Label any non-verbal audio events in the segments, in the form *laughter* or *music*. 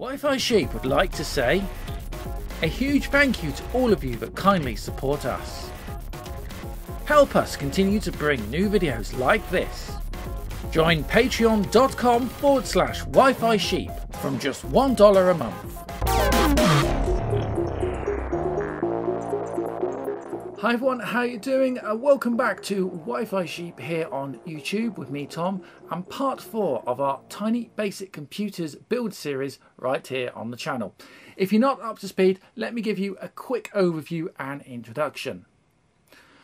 Wi-Fi Sheep would like to say a huge thank you to all of you that kindly support us. Help us continue to bring new videos like this. Join patreon.com forward slash Wi-Fi Sheep from just $1 a month. Hi everyone, how are you doing? Uh, welcome back to Wi-Fi Sheep here on YouTube with me Tom and part 4 of our Tiny Basic Computers build series right here on the channel. If you're not up to speed, let me give you a quick overview and introduction.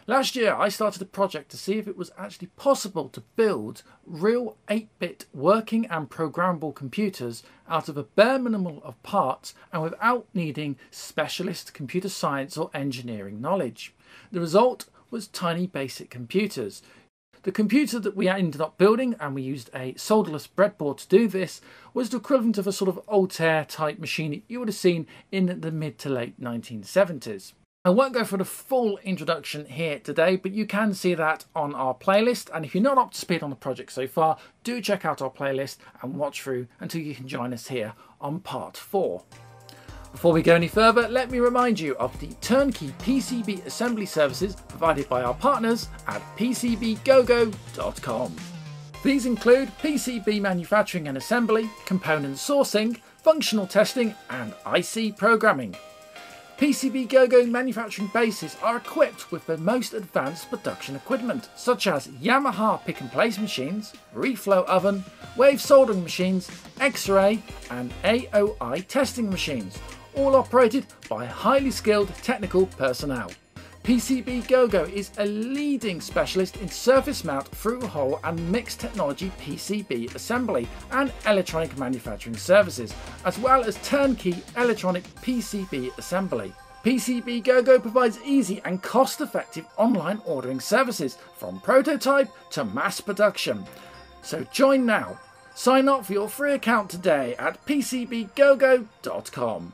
Last year I started a project to see if it was actually possible to build real 8-bit working and programmable computers out of a bare minimum of parts and without needing specialist computer science or engineering knowledge. The result was tiny basic computers. The computer that we ended up building, and we used a solderless breadboard to do this, was the equivalent of a sort of Altair type machine that you would have seen in the mid to late 1970s. I won't go for the full introduction here today, but you can see that on our playlist. And if you're not up to speed on the project so far, do check out our playlist and watch through until you can join us here on part four. Before we go any further, let me remind you of the turnkey PCB assembly services provided by our partners at PCBGoGo.com. These include PCB manufacturing and assembly, component sourcing, functional testing, and IC programming. PCB GoGo manufacturing bases are equipped with the most advanced production equipment, such as Yamaha pick and place machines, reflow oven, wave soldering machines, X-ray, and AOI testing machines, all operated by highly skilled technical personnel. PCB GoGo is a leading specialist in surface mount through hole and mixed technology PCB assembly and electronic manufacturing services, as well as turnkey electronic PCB assembly. PCB GoGo provides easy and cost effective online ordering services from prototype to mass production. So join now. Sign up for your free account today at PCBGoGo.com.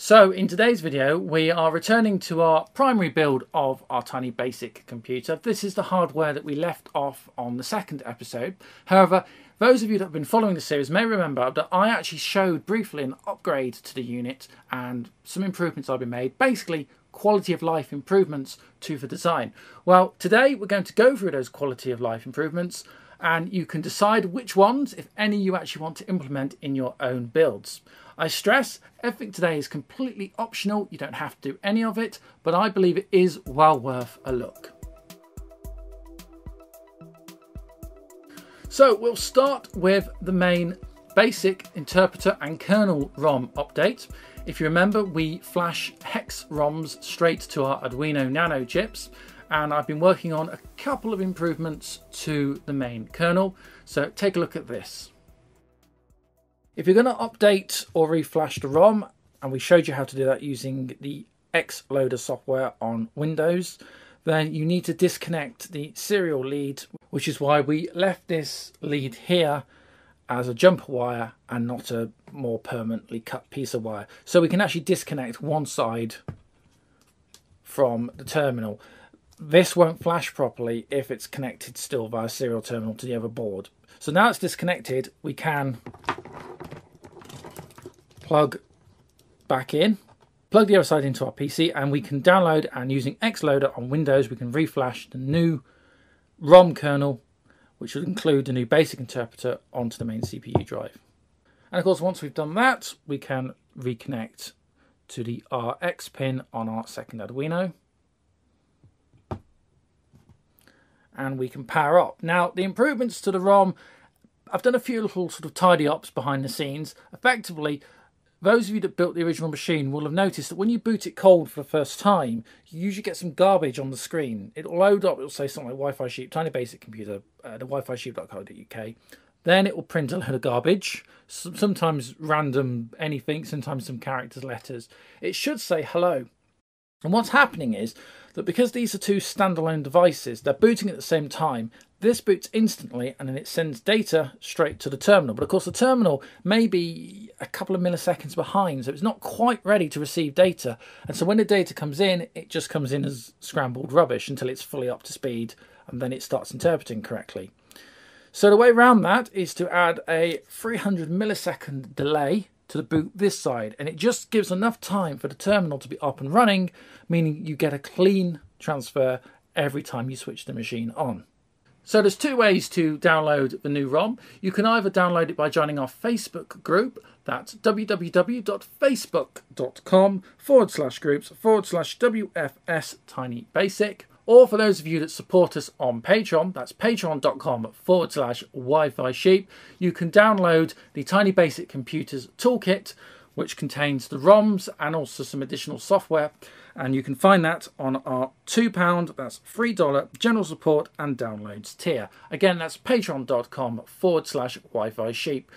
So in today's video we are returning to our primary build of our tiny basic computer. This is the hardware that we left off on the second episode. However, those of you that have been following the series may remember that I actually showed briefly an upgrade to the unit and some improvements I've been made. Basically quality of life improvements to the design. Well today we're going to go through those quality of life improvements and you can decide which ones, if any, you actually want to implement in your own builds. I stress everything today is completely optional, you don't have to do any of it, but I believe it is well worth a look. So we'll start with the main basic interpreter and kernel ROM update. If you remember, we flash hex ROMs straight to our Arduino Nano chips, and I've been working on a couple of improvements to the main kernel. So take a look at this. If you're going to update or reflash the ROM, and we showed you how to do that using the Xloader software on Windows, then you need to disconnect the serial lead, which is why we left this lead here as a jumper wire and not a more permanently cut piece of wire. So we can actually disconnect one side from the terminal. This won't flash properly if it's connected still via serial terminal to the other board. So now it's disconnected, we can plug back in, plug the other side into our PC, and we can download and using Xloader on Windows, we can reflash the new ROM kernel, which will include the new basic interpreter onto the main CPU drive. And of course, once we've done that, we can reconnect to the RX pin on our second Arduino. And we can power up. Now, the improvements to the ROM, I've done a few little sort of tidy ups behind the scenes. Effectively, those of you that built the original machine will have noticed that when you boot it cold for the first time, you usually get some garbage on the screen. It'll load up, it'll say something like Wi-Fi sheep, tiny basic computer, uh, the wi-fi sheep.co.uk. Then it will print a load of garbage, sometimes random anything, sometimes some characters, letters. It should say hello. And what's happening is that because these are two standalone devices, they're booting at the same time, this boots instantly and then it sends data straight to the terminal. But of course, the terminal may be a couple of milliseconds behind, so it's not quite ready to receive data. And so when the data comes in, it just comes in as scrambled rubbish until it's fully up to speed and then it starts interpreting correctly. So the way around that is to add a 300 millisecond delay to the boot this side and it just gives enough time for the terminal to be up and running meaning you get a clean transfer every time you switch the machine on. So there's two ways to download the new ROM. You can either download it by joining our Facebook group, that's www.facebook.com forward slash groups forward slash WFS Tiny Basic. Or for those of you that support us on Patreon, that's patreon.com forward slash Wi-Fi sheep, you can download the Tiny Basic Computers Toolkit, which contains the ROMs and also some additional software and you can find that on our £2, that's $3 general support and downloads tier. Again, that's patreon.com forward slash Wi Fi sheep.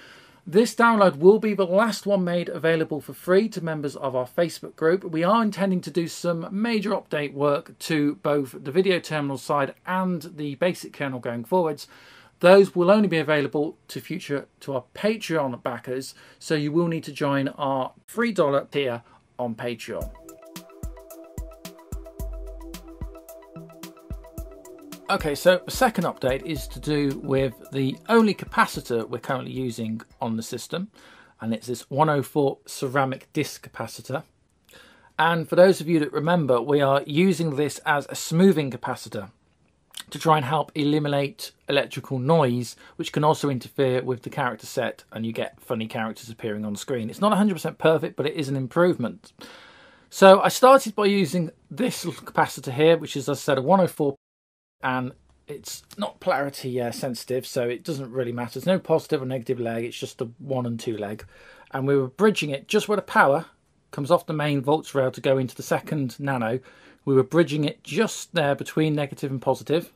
This download will be the last one made available for free to members of our Facebook group. We are intending to do some major update work to both the video terminal side and the basic kernel going forwards. Those will only be available to future to our Patreon backers, so you will need to join our $3 tier on Patreon. Okay, so the second update is to do with the only capacitor we're currently using on the system, and it's this 104 ceramic disc capacitor. And for those of you that remember, we are using this as a smoothing capacitor to try and help eliminate electrical noise, which can also interfere with the character set and you get funny characters appearing on screen. It's not 100% perfect, but it is an improvement. So I started by using this capacitor here, which is, as I said, a 104 and it's not polarity uh, sensitive, so it doesn't really matter. There's no positive or negative leg, it's just a one and two leg. And we were bridging it just where the power comes off the main volts rail to go into the second nano. We were bridging it just there between negative and positive.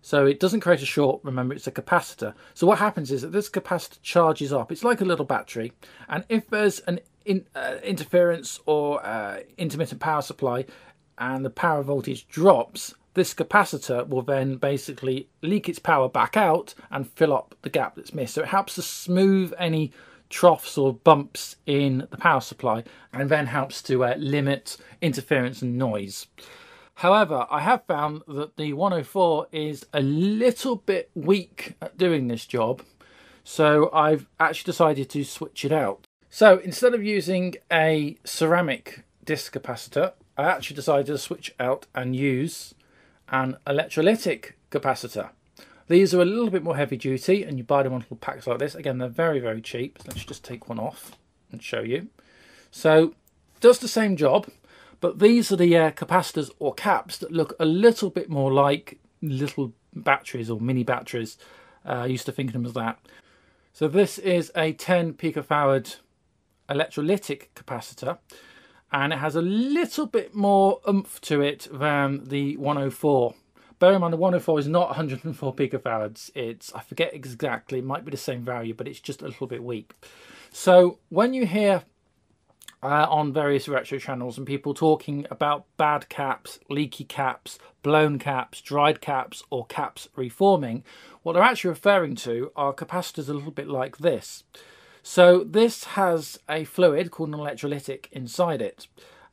So it doesn't create a short, remember it's a capacitor. So what happens is that this capacitor charges up. It's like a little battery. And if there's an in, uh, interference or uh, intermittent power supply and the power voltage drops, this capacitor will then basically leak its power back out and fill up the gap that's missed. So it helps to smooth any troughs or bumps in the power supply and then helps to uh, limit interference and noise. However, I have found that the 104 is a little bit weak at doing this job, so I've actually decided to switch it out. So instead of using a ceramic disc capacitor, I actually decided to switch out and use an electrolytic capacitor. These are a little bit more heavy duty and you buy them on little packs like this. Again, they're very, very cheap. So let's just take one off and show you. So does the same job, but these are the uh, capacitors or caps that look a little bit more like little batteries or mini batteries. Uh, I used to think of them as that. So this is a 10 picofarad electrolytic capacitor and it has a little bit more oomph to it than the 104. Bear in mind the 104 is not 104 picofarads. It's, I forget exactly, it might be the same value, but it's just a little bit weak. So when you hear uh, on various retro channels and people talking about bad caps, leaky caps, blown caps, dried caps, or caps reforming, what they're actually referring to are capacitors a little bit like this. So this has a fluid called an electrolytic inside it,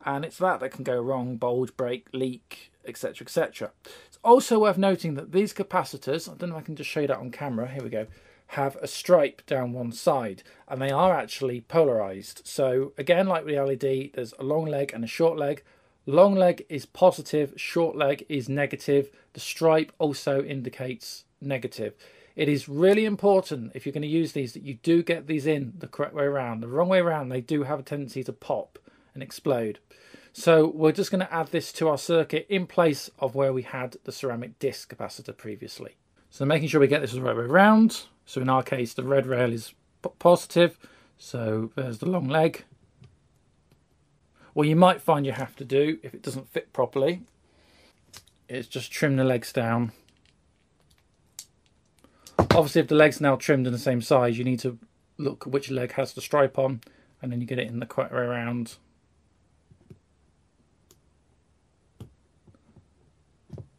and it's that that can go wrong, bulge, break, leak, etc, etc. It's also worth noting that these capacitors, I don't know if I can just show that on camera, here we go, have a stripe down one side, and they are actually polarized. So again, like with the LED, there's a long leg and a short leg. Long leg is positive, short leg is negative. The stripe also indicates negative. It is really important if you're going to use these that you do get these in the correct way around. The wrong way around, they do have a tendency to pop and explode. So we're just going to add this to our circuit in place of where we had the ceramic disc capacitor previously. So making sure we get this the right way around. So in our case, the red rail is positive. So there's the long leg. What you might find you have to do if it doesn't fit properly is just trim the legs down Obviously, if the leg's now trimmed in the same size, you need to look which leg has the stripe on, and then you get it in the correct way around.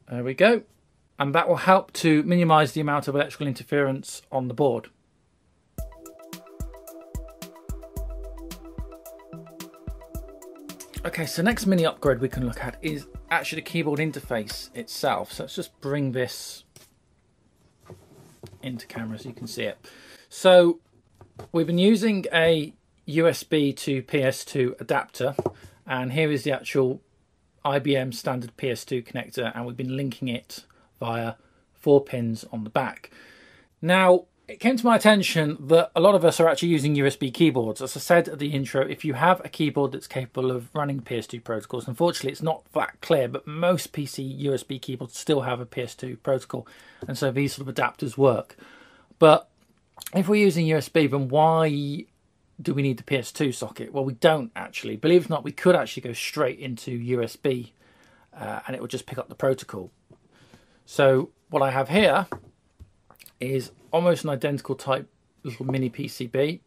There we go. And that will help to minimise the amount of electrical interference on the board. Okay, so next mini upgrade we can look at is actually the keyboard interface itself. So let's just bring this into camera so you can see it. So we've been using a USB to PS2 adapter and here is the actual IBM standard PS2 connector and we've been linking it via four pins on the back. Now it came to my attention that a lot of us are actually using USB keyboards. As I said at the intro, if you have a keyboard that's capable of running PS2 protocols, unfortunately it's not that clear, but most PC USB keyboards still have a PS2 protocol, and so these sort of adapters work. But if we're using USB, then why do we need the PS2 socket? Well, we don't actually. Believe it or not, we could actually go straight into USB uh, and it will just pick up the protocol. So what I have here is almost an identical type little mini PCB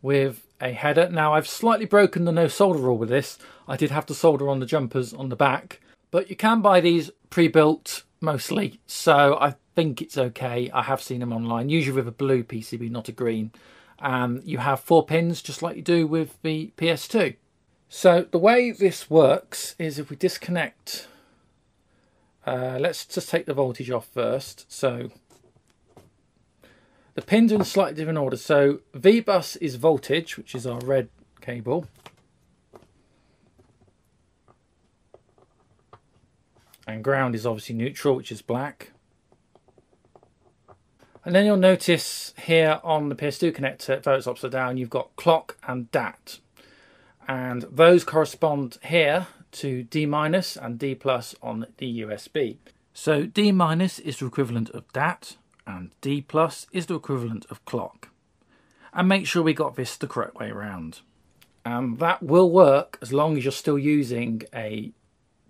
with a header. Now I've slightly broken the no solder rule with this. I did have to solder on the jumpers on the back, but you can buy these pre-built mostly, so I think it's okay. I have seen them online, usually with a blue PCB, not a green. And um, you have four pins, just like you do with the PS2. So the way this works is if we disconnect, uh, let's just take the voltage off first. So the pins are in slightly different order. So V bus is voltage, which is our red cable. And ground is obviously neutral, which is black. And then you'll notice here on the PS2 connector, though it's upside down, you've got clock and DAT. And those correspond here to D minus and D plus on the USB. So D minus is the equivalent of DAT, and D plus is the equivalent of clock. And make sure we got this the correct way around. And that will work as long as you're still using a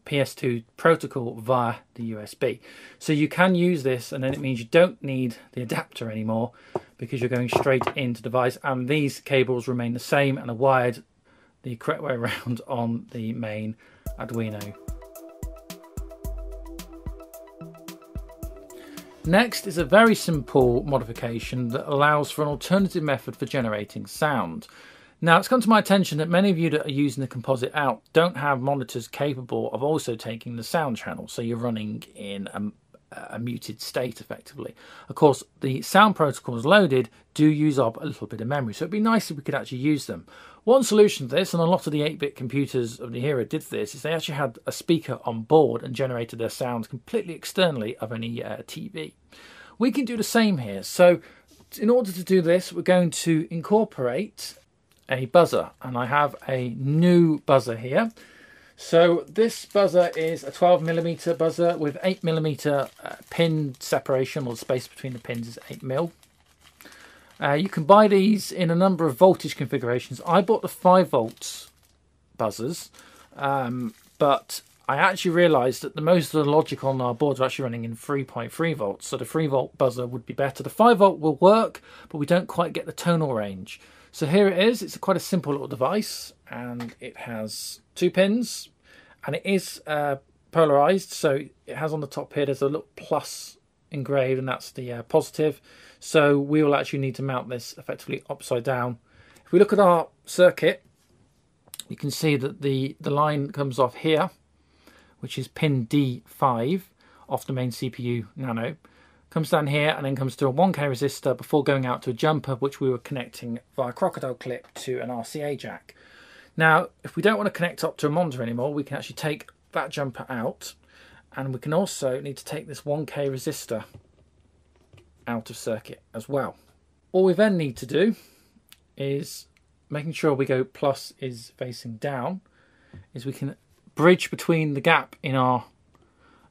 PS2 protocol via the USB. So you can use this and then it means you don't need the adapter anymore because you're going straight into the device and these cables remain the same and are wired the correct way *laughs* around on the main Arduino Next is a very simple modification that allows for an alternative method for generating sound. Now, it's come to my attention that many of you that are using the composite out don't have monitors capable of also taking the sound channel, so you're running in a, muted state effectively. Of course, the sound protocols loaded do use up a little bit of memory, so it'd be nice if we could actually use them. One solution to this, and a lot of the 8-bit computers of the era did this, is they actually had a speaker on board and generated their sounds completely externally of any uh, TV. We can do the same here. So in order to do this, we're going to incorporate a buzzer, and I have a new buzzer here. So this buzzer is a 12 millimeter buzzer with 8 millimeter uh, pin separation, or the space between the pins is 8 mil. Uh, you can buy these in a number of voltage configurations. I bought the 5 volts buzzers, um, but I actually realised that the most of the logic on our boards are actually running in 3.3 volts, so the 3 volt buzzer would be better. The 5 volt will work, but we don't quite get the tonal range. So here it is. It's quite a simple little device, and it has two pins, and it is uh, polarized. So it has on the top here. There's a little plus engraved, and that's the uh, positive. So we will actually need to mount this effectively upside down. If we look at our circuit, you can see that the, the line comes off here, which is pin D5 off the main CPU nano. Comes down here and then comes to a 1K resistor before going out to a jumper, which we were connecting via crocodile clip to an RCA jack. Now, if we don't want to connect up to a monitor anymore, we can actually take that jumper out and we can also need to take this 1K resistor out of circuit as well. All we then need to do is making sure we go plus is facing down is we can bridge between the gap in our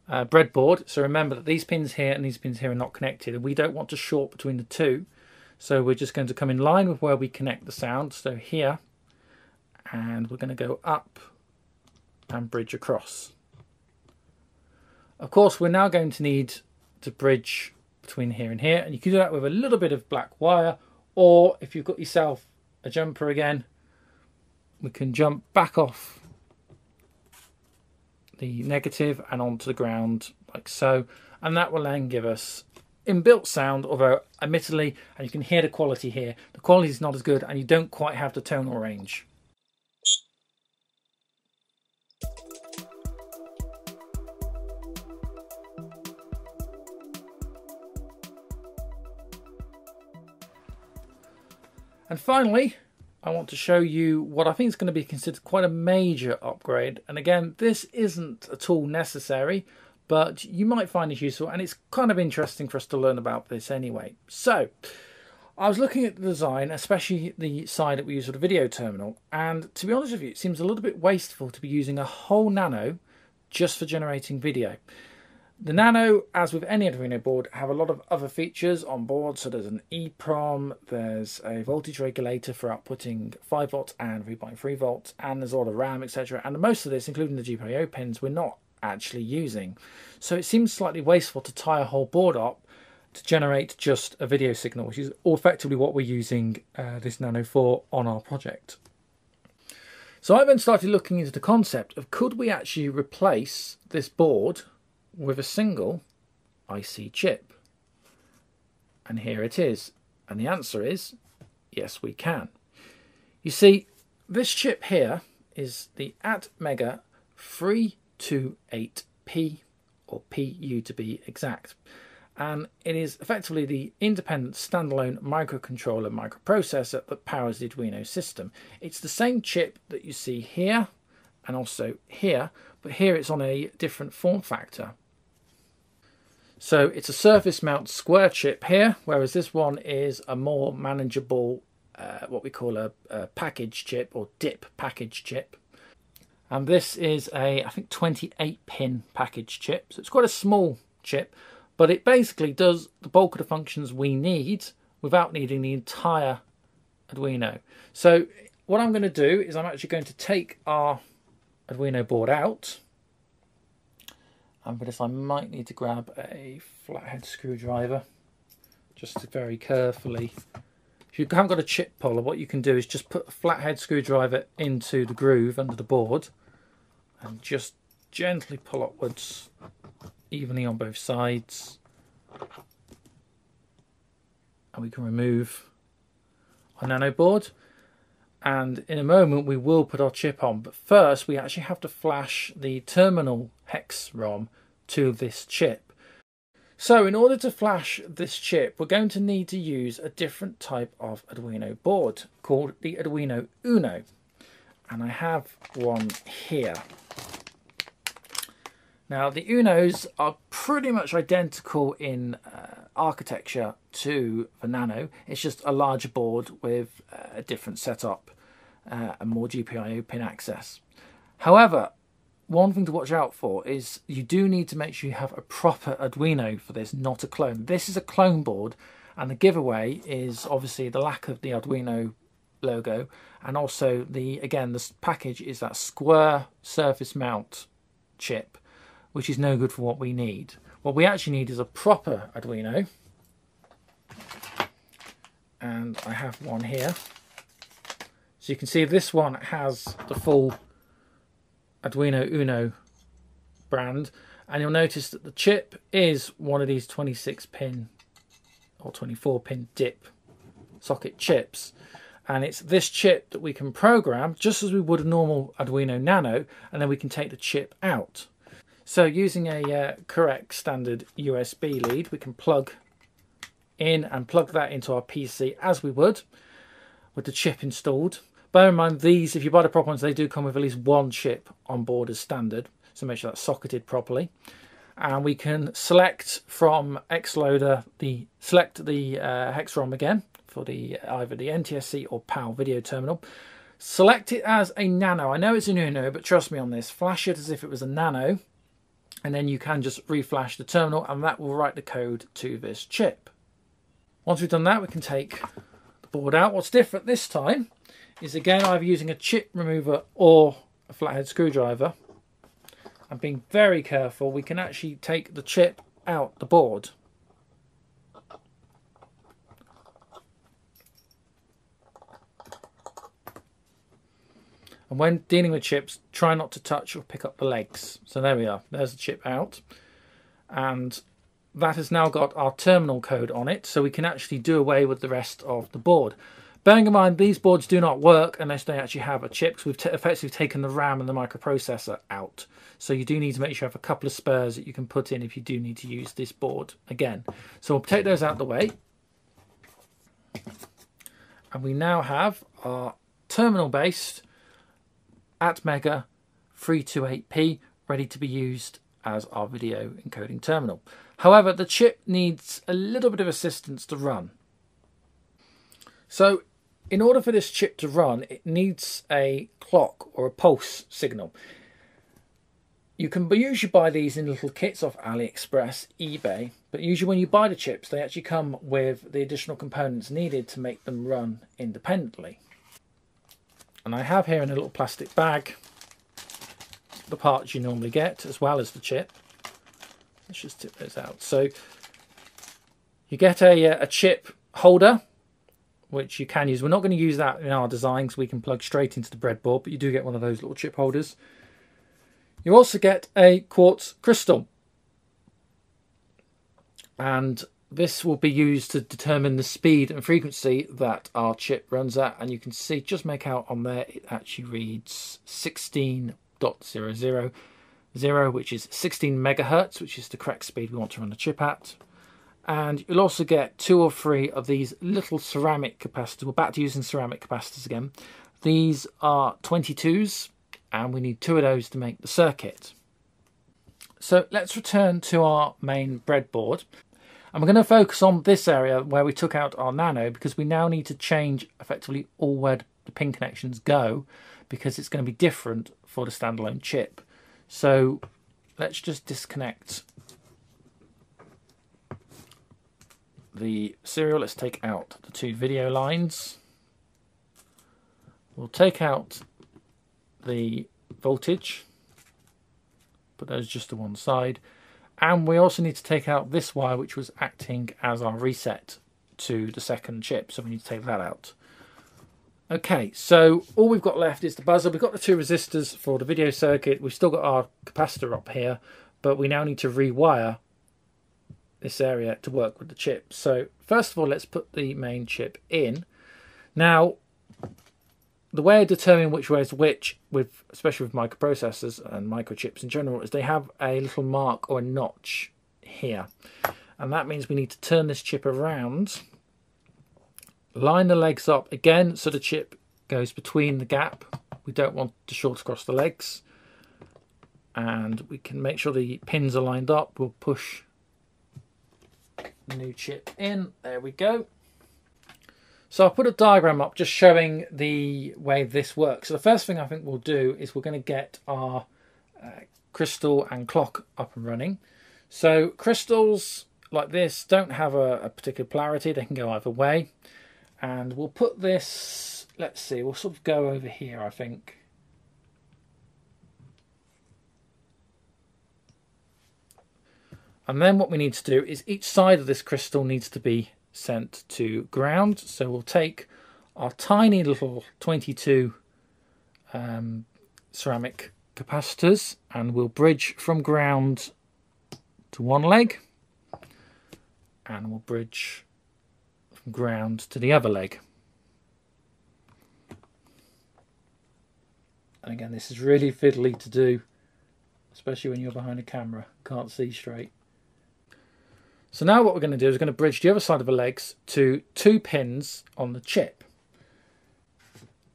uh, breadboard. So remember that these pins here and these pins here are not connected and we don't want to short between the two. So we're just going to come in line with where we connect the sound. So here and we're going to go up and bridge across. Of course, we're now going to need to bridge between here and here. And you can do that with a little bit of black wire. Or if you've got yourself a jumper again, we can jump back off the negative and onto the ground like so. And that will then give us inbuilt sound, although admittedly, and you can hear the quality here, the quality is not as good and you don't quite have the tonal range. And finally, I want to show you what I think is going to be considered quite a major upgrade. And again, this isn't at all necessary, but you might find it useful and it's kind of interesting for us to learn about this anyway. So, I was looking at the design, especially the side that we use for the video terminal, and to be honest with you, it seems a little bit wasteful to be using a whole nano just for generating video. The Nano, as with any Arduino board, have a lot of other features on board. So there's an EEPROM, there's a voltage regulator for outputting 5 volts and 3.3 volts, and there's a lot of RAM, etc. And most of this, including the GPIO pins, we're not actually using. So it seems slightly wasteful to tie a whole board up to generate just a video signal, which is effectively what we're using uh, this Nano for on our project. So I then started looking into the concept of could we actually replace this board with a single IC chip? And here it is. And the answer is yes, we can. You see, this chip here is the Atmega 328P, or PU to be exact. And it is effectively the independent standalone microcontroller microprocessor that powers the Arduino system. It's the same chip that you see here and also here, but here it's on a different form factor. So it's a surface mount square chip here, whereas this one is a more manageable, uh, what we call a, a, package chip or DIP package chip. And this is a, I think, 28 pin package chip. So it's quite a small chip, but it basically does the bulk of the functions we need without needing the entire Arduino. So what I'm going to do is I'm actually going to take our Arduino board out um, but if I might need to grab a flathead screwdriver just very carefully. If you haven't got a chip puller, what you can do is just put a flathead screwdriver into the groove under the board and just gently pull upwards evenly on both sides. And we can remove our nano board and in a moment we will put our chip on but first we actually have to flash the terminal hex ROM to this chip. So in order to flash this chip we're going to need to use a different type of Arduino board called the Arduino Uno and I have one here. Now the Unos are pretty much identical in uh, architecture to the Nano. It's just a larger board with uh, a different setup uh, and more GPIO pin access. However, one thing to watch out for is you do need to make sure you have a proper Arduino for this, not a clone. This is a clone board and the giveaway is obviously the lack of the Arduino logo and also the again this package is that square surface mount chip which is no good for what we need. What we actually need is a proper Arduino. And I have one here. So you can see this one has the full Arduino Uno brand. And you'll notice that the chip is one of these 26 pin or 24 pin DIP socket chips and it's this chip that we can program just as we would a normal Arduino Nano and then we can take the chip out so using a uh, correct standard USB lead, we can plug in and plug that into our PC as we would with the chip installed. Bear in mind these, if you buy the proper ones, they do come with at least one chip on board as standard. So make sure that's socketed properly. And we can select from Xloader the select the uh, hex ROM again for the either the NTSC or PAL video terminal. Select it as a nano. I know it's an Uno, but trust me on this. Flash it as if it was a nano and then you can just reflash the terminal and that will write the code to this chip. Once we've done that we can take the board out. What's different this time is again either using a chip remover or a flathead screwdriver and being very careful we can actually take the chip out the board And when dealing with chips, try not to touch or pick up the legs. So there we are. There's the chip out. And that has now got our terminal code on it, so we can actually do away with the rest of the board. Bearing in mind, these boards do not work unless they actually have a chip, because we've effectively taken the RAM and the microprocessor out. So you do need to make sure you have a couple of spares that you can put in if you do need to use this board again. So we'll take those out of the way. And we now have our terminal based Atmega 328P ready to be used as our video encoding terminal. However, the chip needs a little bit of assistance to run. So in order for this chip to run, it needs a clock or a pulse signal. You can usually buy these in little kits off AliExpress, eBay, but usually when you buy the chips, they actually come with the additional components needed to make them run independently. And I have here in a little plastic bag the parts you normally get as well as the chip. Let's just tip those out. So you get a, uh, a chip holder which you can use. We're not going to use that in our design because we can plug straight into the breadboard, but you do get one of those little chip holders. You also get a quartz crystal. And this will be used to determine the speed and frequency that our chip runs at. And you can see, just make out on there, it actually reads 16.000, which is 16 megahertz, which is the correct speed we want to run the chip at and you'll also get two or three of these little ceramic capacitors. We're back to using ceramic capacitors again. These are 22s and we need two of those to make the circuit. So let's return to our main breadboard. And we're going to focus on this area where we took out our nano because we now need to change effectively all where the pin connections go because it's going to be different for the standalone chip. So let's just disconnect the serial, let's take out the two video lines. We'll take out the voltage, put those just to one side. And we also need to take out this wire, which was acting as our reset to the second chip. So we need to take that out. Okay, so all we've got left is the buzzer. We've got the two resistors for the video circuit. We've still got our capacitor up here, but we now need to rewire this area to work with the chip. So first of all, let's put the main chip in. Now, the way I determine which way is which, with especially with microprocessors and microchips in general, is they have a little mark or a notch here. And that means we need to turn this chip around, line the legs up again so the chip goes between the gap. We don't want to short across the legs. And we can make sure the pins are lined up. We'll push new chip in. There we go. So I'll put a diagram up just showing the way this works. So the first thing I think we'll do is we're going to get our uh, crystal and clock up and running. So crystals like this don't have a, a particular polarity. They can go either way. And we'll put this, let's see, we'll sort of go over here, I think. And then what we need to do is each side of this crystal needs to be sent to ground. So we'll take our tiny little 22 um, ceramic capacitors and we'll bridge from ground to one leg and we'll bridge from ground to the other leg. And again, this is really fiddly to do, especially when you're behind a camera, can't see straight. So now what we're going to do is we're going to bridge the other side of the legs to two pins on the chip.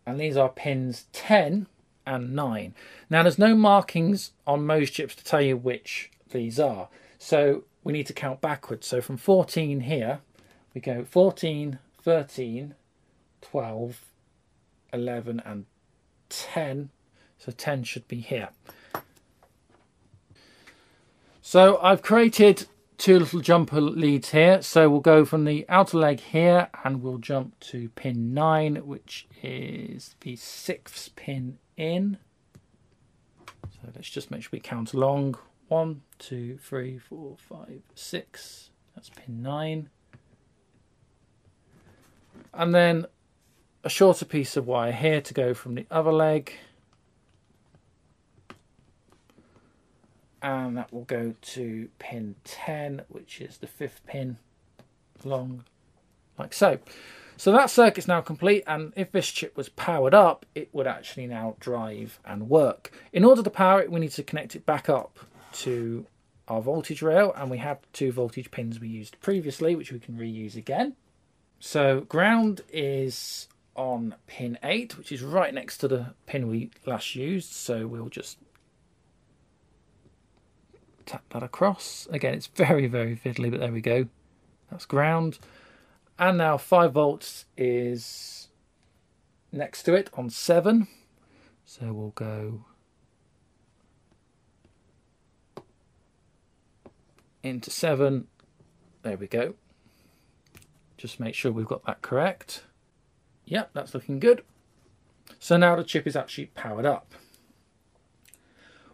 And these are pins 10 and 9. Now there's no markings on most chips to tell you which these are. So we need to count backwards. So from 14 here, we go 14, 13, 12, 11 and 10. So 10 should be here. So I've created two little jumper leads here. So we'll go from the outer leg here and we'll jump to pin 9, which is the sixth pin in. So let's just make sure we count along. One, two, three, four, five, six. That's pin 9. And then a shorter piece of wire here to go from the other leg. And that will go to pin 10 which is the fifth pin long like so so that circuit's now complete and if this chip was powered up it would actually now drive and work in order to power it we need to connect it back up to our voltage rail and we have two voltage pins we used previously which we can reuse again So ground is on pin 8, which is right next to the pin we last used. So we'll just tap that across. Again, it's very, very fiddly, but there we go. That's ground. And now 5 volts is next to it on 7. So we'll go into 7. There we go. Just make sure we've got that correct. Yep, that's looking good. So now the chip is actually powered up.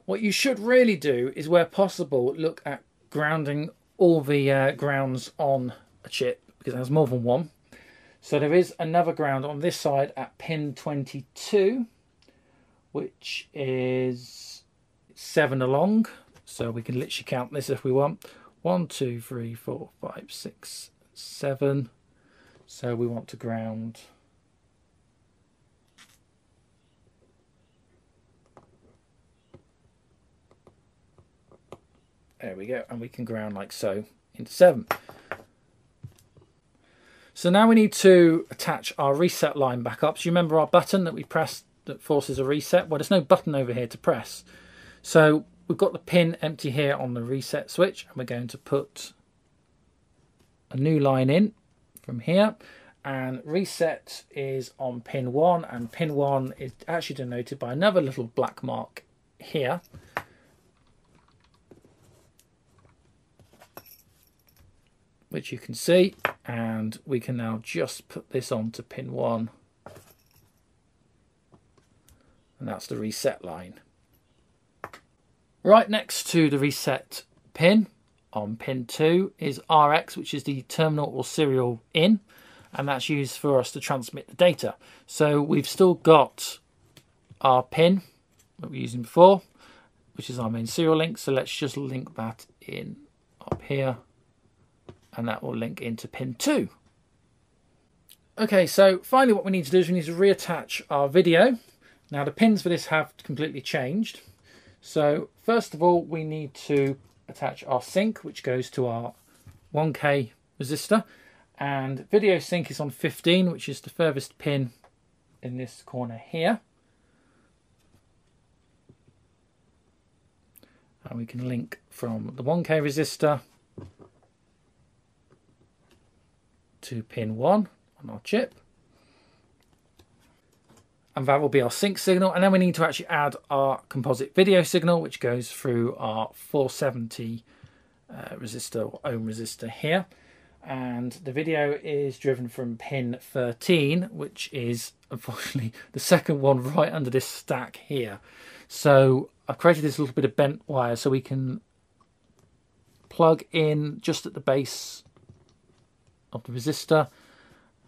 What you should really do is, where possible, look at grounding all the uh, grounds on a chip because it has more than one. So there is another ground on this side at pin 22, which is seven along. So we can literally count this if we want. One, two, three, four, five, six, seven. So we want to ground There we go. And we can ground like so into 7. So now we need to attach our reset line back up. So you remember our button that we pressed that forces a reset? Well, there's no button over here to press. So we've got the pin empty here on the reset switch. And we're going to put a new line in from here. And reset is on pin 1. And pin 1 is actually denoted by another little black mark here. Which you can see and we can now just put this on to pin 1 and that's the reset line. Right next to the reset pin on pin 2 is RX which is the terminal or serial in and that's used for us to transmit the data. So we've still got our pin that we are using before which is our main serial link so let's just link that in up here and that will link into pin 2. Okay, so finally what we need to do is we need to reattach our video. Now the pins for this have completely changed. So first of all, we need to attach our sync, which goes to our 1K resistor. And video sync is on 15, which is the furthest pin in this corner here. And we can link from the 1K resistor to pin 1 on our chip. And that will be our sync signal. And then we need to actually add our composite video signal, which goes through our 470 uh, resistor or ohm resistor here. And the video is driven from pin 13, which is unfortunately *laughs* the second one right under this stack here. So I've created this little bit of bent wire so we can plug in just at the base of the resistor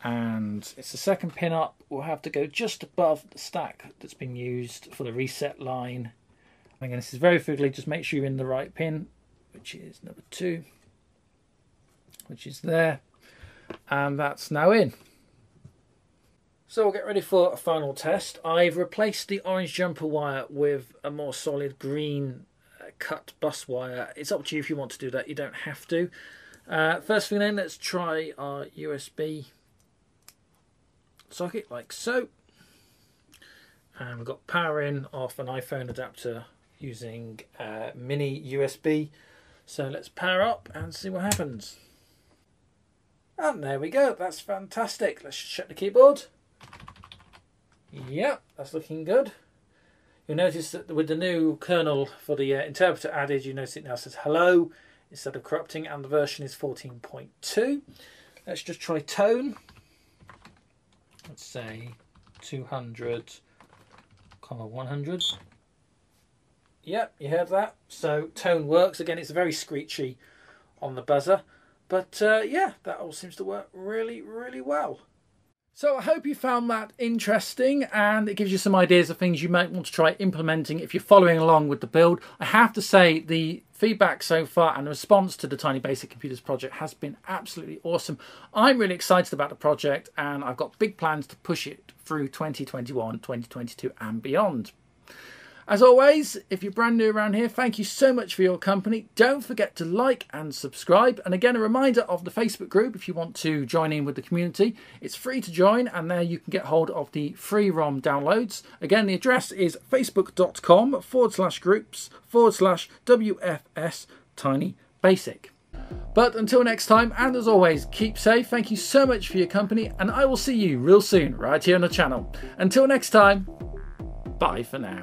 and it's the second pin up we'll have to go just above the stack that's been used for the reset line. Again this is very fiddly. Just make sure you're in the right pin which is number two which is there. And that's now in. So we'll get ready for a final test. I've replaced the orange jumper wire with a more solid green uh, cut bus wire. It's up to you if you want to do that. You don't have to uh, first thing then, let's try our USB socket like so. And we've got power in off an iPhone adapter using uh, mini USB. So let's power up and see what happens. And there we go, that's fantastic. Let's check the keyboard. Yep, that's looking good. You'll notice that with the new kernel for the uh, interpreter added, you notice it now says hello instead of corrupting and the version is 14.2 let's just try tone. Let's say 200 comma 100 yep you heard that. So tone works. Again it's very screechy on the buzzer. But uh, yeah that all seems to work really really well so I hope you found that interesting and it gives you some ideas of things you might want to try implementing if you're following along with the build. I have to say the feedback so far and the response to the Tiny Basic Computers project has been absolutely awesome. I'm really excited about the project and I've got big plans to push it through 2021, 2022 and beyond. As always, if you're brand new around here, thank you so much for your company. Don't forget to like and subscribe. And again, a reminder of the Facebook group if you want to join in with the community. It's free to join, and there you can get hold of the free ROM downloads. Again, the address is facebook.com forward slash groups forward slash WFS Tiny Basic. But until next time, and as always, keep safe. Thank you so much for your company, and I will see you real soon right here on the channel. Until next time, bye for now.